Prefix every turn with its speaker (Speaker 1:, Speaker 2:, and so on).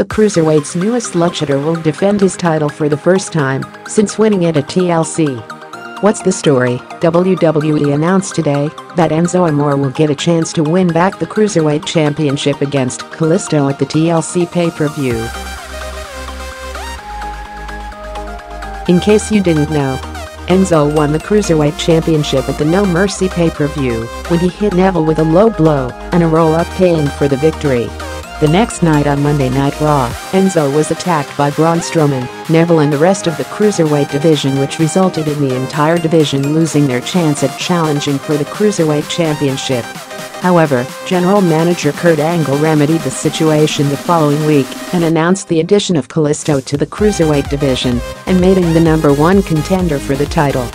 Speaker 1: The Cruiserweight's newest luchador will defend his title for the first time since winning it at TLC. What's the story? WWE announced today that Enzo Amore will get a chance to win back the Cruiserweight Championship against Kalisto at the TLC pay-per-view. In case you didn't know, Enzo won the Cruiserweight Championship at the No Mercy pay-per-view when he hit Neville with a low blow and a roll-up pin for the victory. The next night on Monday Night Raw, Enzo was attacked by Braun Strowman, Neville and the rest of the Cruiserweight division which resulted in the entire division losing their chance at challenging for the Cruiserweight Championship. However, General Manager Kurt Angle remedied the situation the following week and announced the addition of Kalisto to the Cruiserweight division and made him the number one contender for the title.